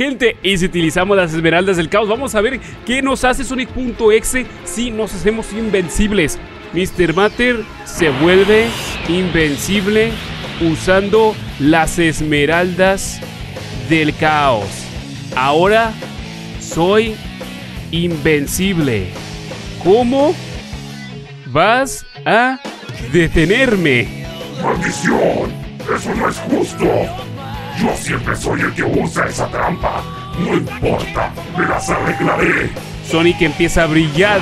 Gente, y si utilizamos las esmeraldas del caos, vamos a ver qué nos hace Sonic.exe si nos hacemos invencibles. Mr. Matter se vuelve invencible usando las esmeraldas del caos. Ahora soy invencible. ¿Cómo vas a detenerme? ¡Maldición! ¡Eso no es justo! Yo siempre soy el que usa esa trampa. No importa, me las arreglaré. Sonic empieza a brillar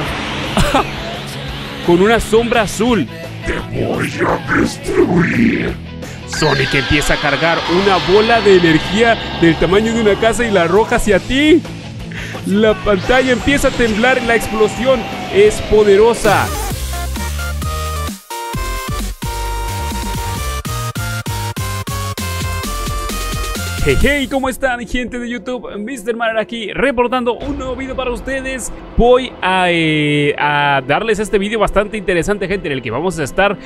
con una sombra azul. Te voy a destruir. Sonic empieza a cargar una bola de energía del tamaño de una casa y la arroja hacia ti. La pantalla empieza a temblar y la explosión es poderosa. Hey, ¿cómo están gente de YouTube? Mr. Mar aquí reportando un nuevo video para ustedes. Voy a, eh, a, darles este video bastante interesante, gente, en el que vamos a estar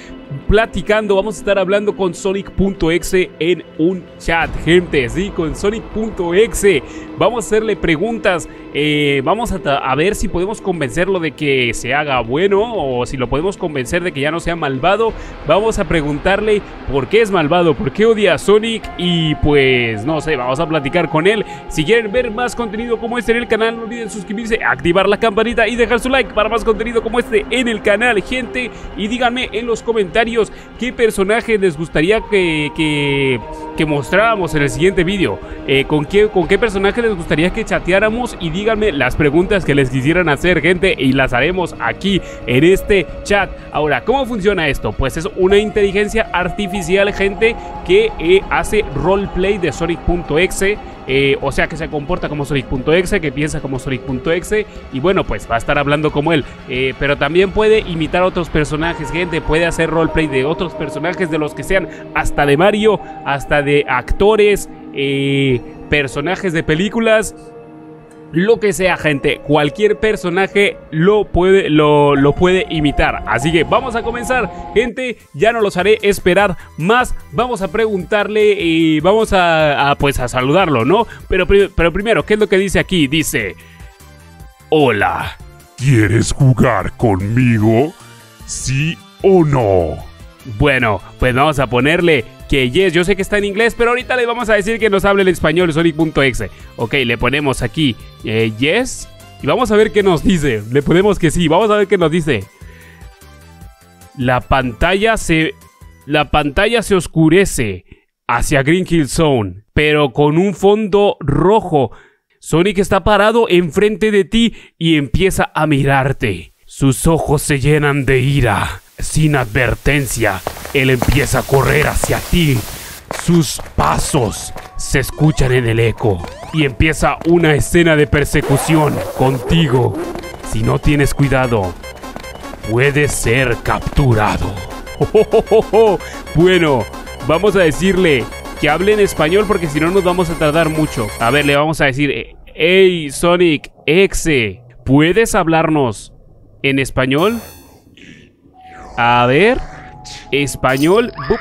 platicando, vamos a estar hablando con Sonic.exe en un chat, gente, sí, con Sonic.exe. Vamos a hacerle preguntas, eh, vamos a, a ver si podemos convencerlo de que se haga bueno o si lo podemos convencer de que ya no sea malvado. Vamos a preguntarle por qué es malvado, por qué odia a Sonic y pues no sé, vamos a platicar con él. Si quieren ver más contenido como este en el canal, no olviden suscribirse, activar la campanita y dejar su like para más contenido como este en el canal, gente. Y díganme en los comentarios qué personaje les gustaría que, que, mostráramos en el siguiente vídeo. Eh, con, qué, con qué personaje les gustaría que chateáramos y díganme las preguntas que les quisieran hacer, gente, y las haremos aquí en este chat. Ahora, ¿cómo funciona esto? Pues es una inteligencia artificial, gente, que eh, hace roleplay de Sonic.exe. Eh, o sea que se comporta como Sonic.exe, que piensa como Sonic.exe y bueno, pues va a estar hablando como él. Eh, pero también puede imitar otros personajes, gente, puede hacer roleplay de otros personajes, de los que sean, hasta de Mario, hasta de actores, eh, personajes de películas lo que sea, gente. Cualquier personaje lo puede, lo, lo, puede imitar. Así que vamos a comenzar, gente. Ya no los haré esperar más. Vamos a preguntarle y vamos a, pues a saludarlo, ¿no? Pero, pero primero, ¿qué es lo que dice aquí? Dice: Hola. ¿Quieres jugar conmigo? ¿Sí o no? Bueno, pues vamos a ponerle que yes, yo sé que está en inglés, pero ahorita le vamos a decir que nos hable el español Sonic.exe. Ok, le ponemos aquí eh, yes y vamos a ver qué nos dice. Le ponemos que sí, vamos a ver qué nos dice. La pantalla se la pantalla se oscurece hacia Green Hill Zone, pero con un fondo rojo. Sonic está parado enfrente de ti y empieza a mirarte. Sus ojos se llenan de ira. Sin advertencia, él empieza a correr hacia ti. Sus pasos se escuchan en el eco y empieza una escena de persecución contigo. Si no tienes cuidado, puedes ser capturado. Bueno, vamos a decirle que hable en español porque si no nos vamos a tardar mucho. A ver, le vamos a decir, hey Sonic, exe, ¿puedes hablarnos en español? A ver, español. ¡bup!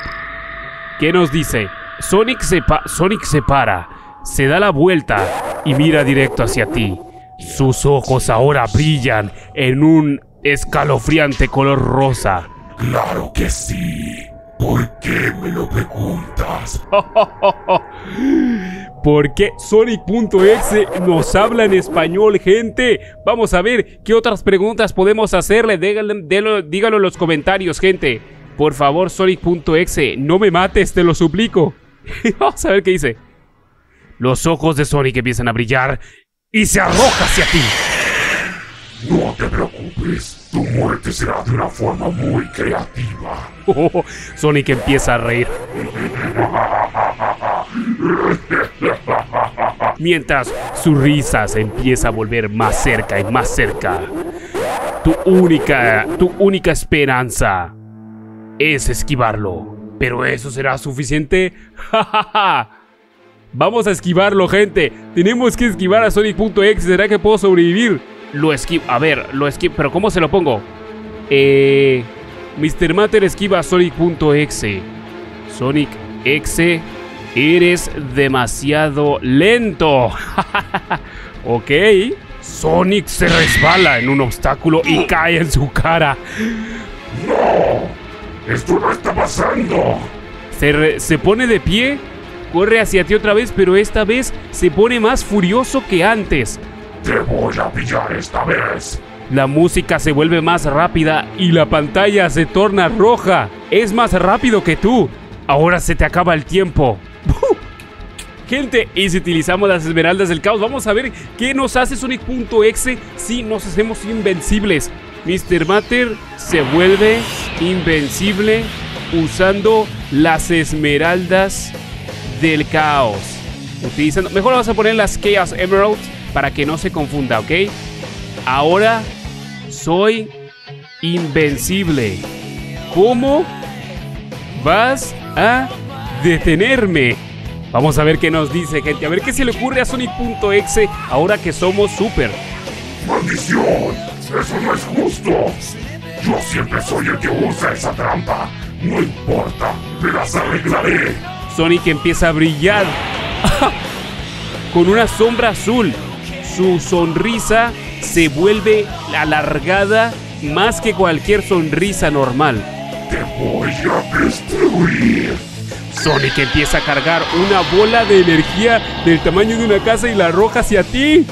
¿Qué nos dice? Sonic se, Sonic se para, se da la vuelta y mira directo hacia ti. Sus ojos ahora brillan en un escalofriante color rosa. Claro que sí. ¿Por qué me lo preguntas? ¿Por qué Sonic.exe nos habla en español, gente? Vamos a ver qué otras preguntas podemos hacerle. Díganlo, díganlo en los comentarios, gente. Por favor, Sonic.exe, no me mates, te lo suplico. Vamos a ver qué dice. Los ojos de Sonic empiezan a brillar y se arroja hacia ti. No te preocupes, tu muerte será de una forma muy creativa. Oh, Sonic empieza a reír. Mientras su risa se empieza a volver más cerca y más cerca. Tu única, tu única esperanza es esquivarlo. Pero eso será suficiente. Vamos a esquivarlo, gente. Tenemos que esquivar a Sonic.exe. ¿Será que puedo sobrevivir? Lo esquivo. A ver, lo esquivo. ¿Pero cómo se lo pongo? Eh. Mr. Matter esquiva a Sonic.exe. Sonic Exe Eres demasiado lento. ok. Sonic se resbala en un obstáculo y cae en su cara. ¡No! ¡Esto no está pasando! Se, re- se pone de pie, corre hacia ti otra vez, pero esta vez se pone más furioso que antes. ¡Te voy a pillar esta vez! La música se vuelve más rápida y la pantalla se torna roja. Es más rápido que tú. Ahora se te acaba el tiempo. Gente, y si utilizamos las esmeraldas del caos, vamos a ver qué nos hace Sonic.exe si nos hacemos invencibles. Mr. Matter se vuelve invencible usando las esmeraldas del caos. Utilizando, mejor vamos a poner las Chaos Emeralds para que no se confunda, ¿ok? Ahora soy invencible. ¿Cómo vas a detenerme? Vamos a ver qué nos dice, gente. A ver qué se le ocurre a Sonic.exe ahora que somos super. ¡Maldición! ¡Eso no es justo! Yo siempre soy el que usa esa trampa. No importa, me las arreglaré. Sonic empieza a brillar con una sombra azul. Su sonrisa se vuelve alargada más que cualquier sonrisa normal. Te voy a destruir. Sonic empieza a cargar una bola de energía del tamaño de una casa y la arroja hacia ti.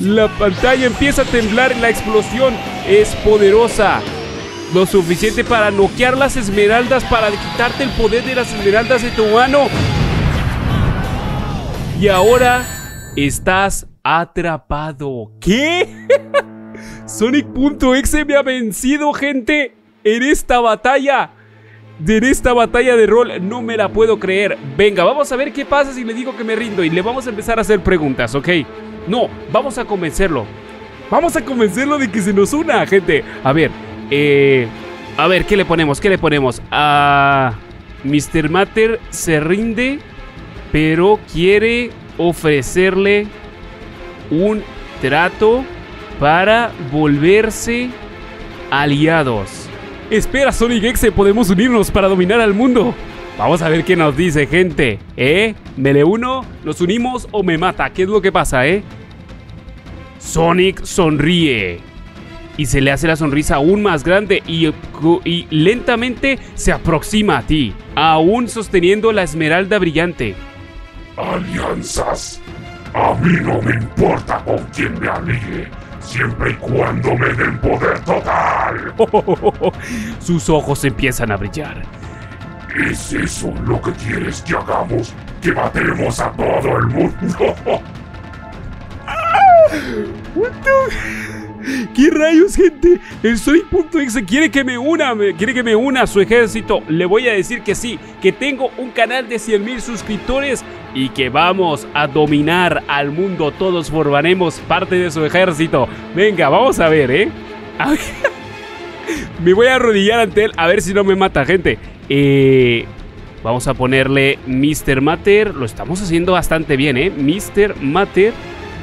La pantalla empieza a temblar y la explosión es poderosa. Lo suficiente para noquear las esmeraldas, para quitarte el poder de las esmeraldas de tu mano. Y ahora estás atrapado. ¿Qué? Sonic.exe me ha vencido, gente, en esta batalla de esta batalla de rol no me la puedo creer. Venga, vamos a ver qué pasa si le digo que me rindo y le vamos a empezar a hacer preguntas, ¿ok? No, vamos a convencerlo. Vamos a convencerlo de que se nos una, gente. A ver, eh... A ver, ¿qué le ponemos? ¿Qué le ponemos? A... Mr. Matter se rinde, pero quiere ofrecerle un trato para volverse aliados. Espera, Sonic Exe, podemos unirnos para dominar al mundo. Vamos a ver qué nos dice, gente. ¿Eh? ¿Me le uno? ¿Nos unimos o me mata? ¿Qué es lo que pasa, eh? Sonic sonríe. Y se le hace la sonrisa aún más grande y, y lentamente se aproxima a ti, aún sosteniendo la esmeralda brillante. Alianzas. A mí no me importa con quién me alíe, siempre y cuando me den poder total. Sus ojos empiezan a brillar. ¿Es eso lo que quieres que hagamos? ¿Que matemos a todo el mundo? ¿Qué rayos, gente? El Sonic.exe quiere que me una, quiere que me una a su ejército. Le voy a decir que sí, que tengo un canal de 100 mil suscriptores y que vamos a dominar al mundo. Todos formaremos parte de su ejército. Venga, vamos a ver, ¿eh? Me voy a arrodillar ante él a ver si no me mata, gente. Eh, vamos a ponerle Mr. Matter. Lo estamos haciendo bastante bien, ¿eh? Mr. Matter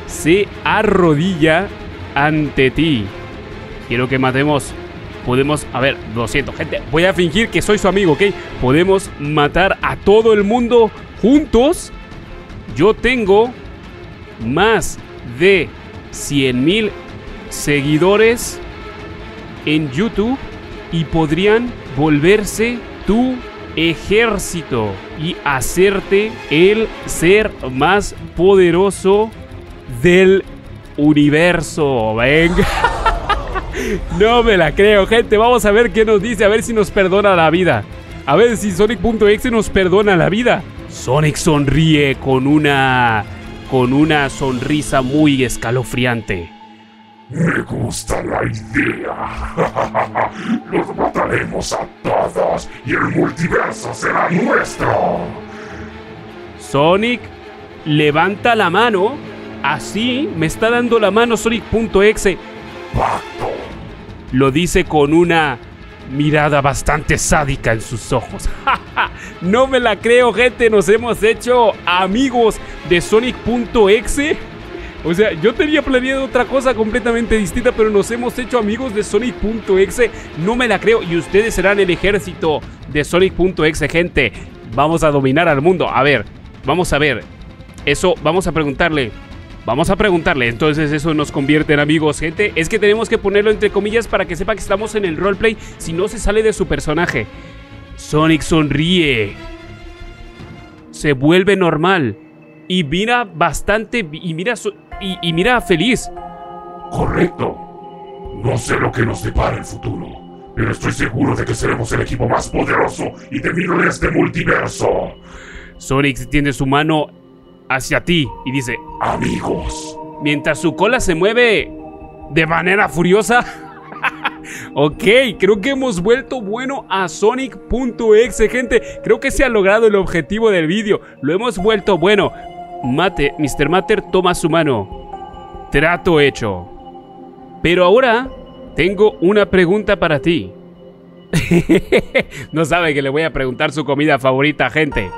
se arrodilla ante ti. Quiero que matemos. Podemos. A ver, lo siento, gente. Voy a fingir que soy su amigo, ¿ok? Podemos matar a todo el mundo juntos. Yo tengo más de 100 mil seguidores en YouTube y podrían volverse tu ejército y hacerte el ser más poderoso del universo. Venga. No me la creo, gente. Vamos a ver qué nos dice, a ver si nos perdona la vida. A ver si Sonic.exe nos perdona la vida. Sonic sonríe con una con una sonrisa muy escalofriante. Me gusta la idea. Los mataremos a todos y el multiverso será nuestro. Sonic levanta la mano. Así me está dando la mano Sonic.exe. Pacto. Lo dice con una mirada bastante sádica en sus ojos. no me la creo, gente. Nos hemos hecho amigos de Sonic.exe. O sea, yo tenía planeado otra cosa completamente distinta, pero nos hemos hecho amigos de Sonic.exe. No me la creo. Y ustedes serán el ejército de Sonic.exe, gente. vamos a dominar al mundo. A ver, vamos a ver. Eso, vamos a preguntarle. Vamos a preguntarle, entonces eso nos convierte en amigos, gente. Es que tenemos que ponerlo entre comillas para que sepa que estamos en el roleplay, si no se sale de su personaje. Sonic sonríe. Se vuelve normal. Y mira bastante. Y mira, y, y mira feliz. Correcto. No sé lo que nos depara el futuro, pero estoy seguro de que seremos el equipo más poderoso y temido de este multiverso. Sonic extiende su mano hacia ti y dice, Amigos. mientras su cola se mueve de manera furiosa. ok, creo que hemos vuelto bueno a Sonic.exe, gente. Creo que se ha logrado el objetivo del vídeo. Lo hemos vuelto bueno. Mate, Mr. Matter toma su mano. Trato hecho. Pero ahora tengo una pregunta para ti. no sabe que le voy a preguntar su comida favorita, gente.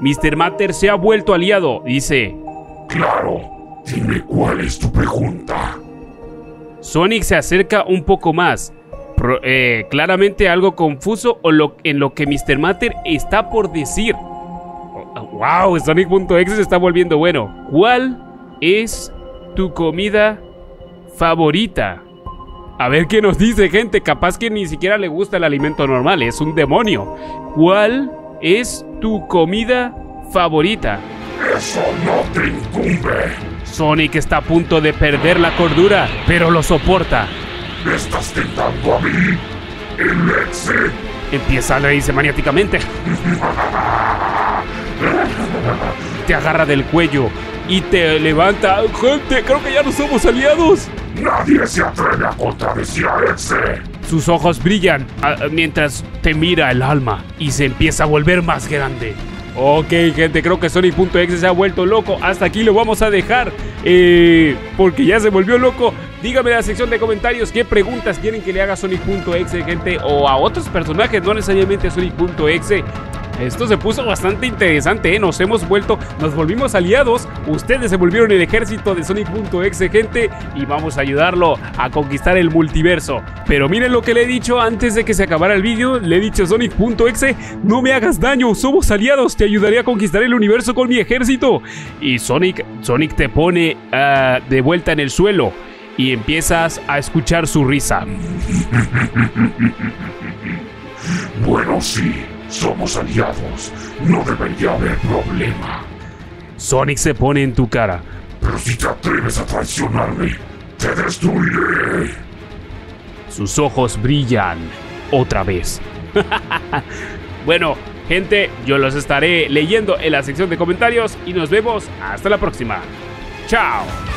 Mr. Matter se ha vuelto aliado. Dice, Claro. Dime cuál es tu pregunta. Sonic se acerca un poco más. Pro- eh, claramente algo confuso o lo- en lo que Mr. Matter está por decir. Wow, Sonic.exe se está volviendo bueno. ¿Cuál es tu comida favorita? A ver qué nos dice, gente. Capaz que ni siquiera le gusta el alimento normal, es un demonio. ¿Cuál es tu comida favorita? Eso no te incumbe. Sonic está a punto de perder la cordura, pero lo soporta. ¿Me estás tentando a mí? El exe. Empieza a reírse maniáticamente. Te agarra del cuello y te levanta. Gente, creo que ya no somos aliados. Nadie se atreve a contradecir a Exe. Sus ojos brillan ah, mientras te mira el alma y se empieza a volver más grande. Ok, gente, creo que Sonic.exe se ha vuelto loco. Hasta aquí lo vamos a dejar. eh, porque ya se volvió loco. Dígame en la sección de comentarios qué preguntas quieren que le haga Sonic.exe, gente. O a otros personajes, no necesariamente a Sonic.exe. Esto se puso bastante interesante, ¿eh? Nos hemos vuelto, nos volvimos aliados. Ustedes se volvieron el ejército de Sonic.exe, gente. Y vamos a ayudarlo a conquistar el multiverso. Pero miren lo que le he dicho antes de que se acabara el vídeo. Le he dicho a Sonic.exe, no me hagas daño, somos aliados. Te ayudaré a conquistar el universo con mi ejército. Y Sonic, Sonic te pone ah, de vuelta en el suelo. Y empiezas a escuchar su risa. Bueno, sí, somos aliados. No debería haber problema. Sonic se pone en tu cara. Pero si te atreves a traicionarme, te destruiré. Sus ojos brillan otra vez. bueno, gente, yo los estaré leyendo en la sección de comentarios y nos vemos hasta la próxima. Chao.